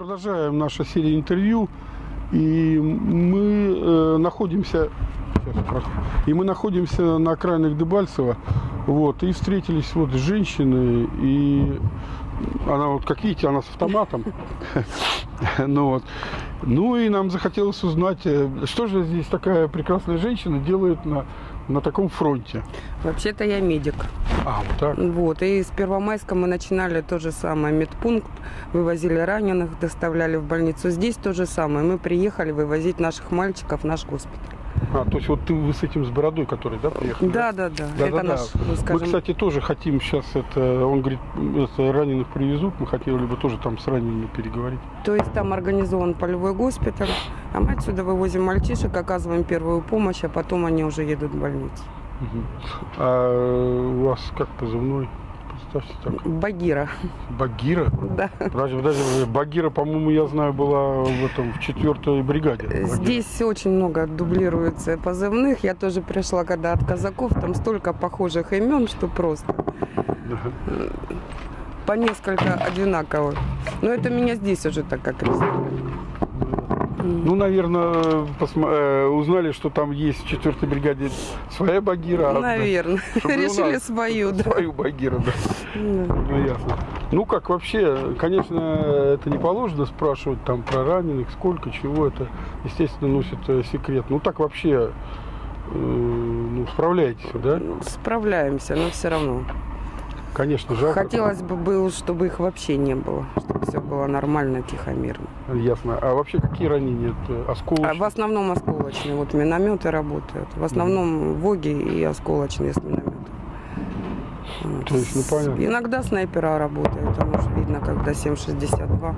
Продолжаем нашу серию интервью, и мы э, находимся и мы находимся на окраинах Дебальцева, вот, и встретились вот с женщиной, и она вот, как видите, она с автоматом, ну вот, ну и нам захотелось узнать, э, что же здесь такая прекрасная женщина делает на на таком фронте? Вообще-то я медик. А, вот так? Вот, и с Первомайска мы начинали то же самое, медпункт, вывозили раненых, доставляли в больницу. Здесь то же самое, мы приехали вывозить наших мальчиков в наш госпиталь. А, то есть вот ты вы с этим с бородой, который, да, приехал? Да, да, да. Да, это да, наш, да. скажем, Мы, кстати, тоже хотим сейчас это, он говорит, это раненых привезут, мы хотели бы тоже там с ранеными переговорить. То есть там организован полевой госпиталь, а мы отсюда вывозим мальчишек, оказываем первую помощь, а потом они уже едут в больницу. А у вас как позывной? Представьте так. Багира, Багира? да. Подожди, подожди, Багира, по-моему, я знаю, была в этом в четвертой бригаде. Багира. Здесь очень много дублируется позывных. Я тоже пришла, когда от казаков, там столько похожих имен, что просто Да. по несколько одинаковых. Но это меня здесь уже так окрестили. Ну, наверное, посма- э, узнали, что там есть в четвертой бригаде своя Багира. а, Наверное. чтобы Решили свою, да. Свою Багира, да. Да. Ну, ясно. Ну, как вообще, конечно, это не положено спрашивать там про раненых, сколько, чего это, естественно, носит э, секрет. Ну, так вообще, э, ну, справляетесь, да? Ну, Справляемся, но все равно. Конечно, жалко. Хотелось бы, было, чтобы их вообще не было. Чтобы все было нормально, тихо, мирно. Ясно. А вообще какие ранения? Это А осколочные? в основном осколочные. Вот минометы работают. В основном воги и осколочные с минометов. Вот. То есть, ну, понятно. Иногда снайпера работают, там уже видно, когда 7,62.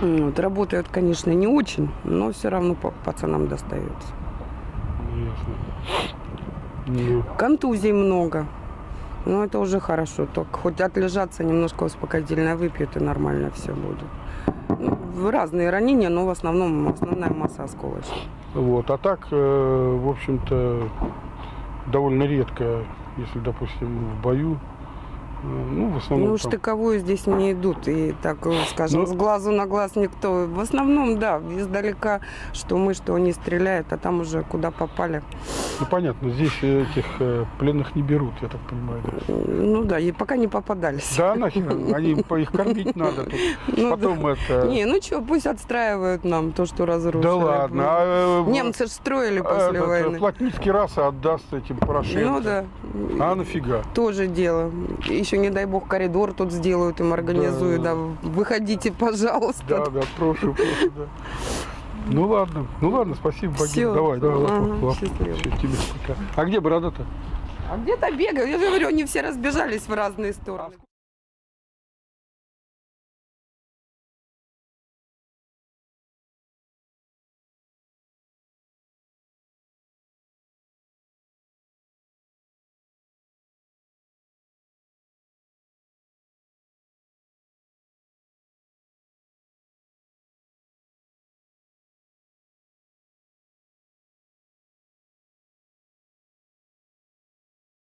Вот. Работают, конечно, не очень, но все равно пацанам достается. Ясно. Ну, Контузий много. Но это уже хорошо. Только хоть отлежаться, немножко успокоительное выпьют, и нормально все будет. Ну, разные ранения, но в основном основная масса осколочная. вот. А так, э, в общем-то, довольно редко, если, допустим, в бою, ну, в основном Ну, штыковую здесь не идут. И так, э, скажем, Ну- с глазу на глаз никто. В основном, да, издалека, что мы, что они стреляют, а там уже куда попали. Ну, понятно, здесь этих э, пленных не берут, я так понимаю. Да, Ну да, и пока не попадались. да нахер, они, по их кормить надо. тут. Ну Потом это... Не, ну что, пусть отстраивают нам то, что разрушили. да ладно. а, э, Немцы ж строили э, после этот, войны. Плотницкий раз отдаст этим Порошенко. Ну да. А нафига? Тоже дело. Еще, не дай бог, коридор тут сделают, им организуют. Да. Да. Выходите, пожалуйста. Да, да, прошу, прошу, да. Ну ладно, ну ладно, спасибо, Багир. Давай, давай, Ага, лапу, тебе пока. А где борода-то? А где-то бегают. Я же говорю, они все разбежались в разные стороны.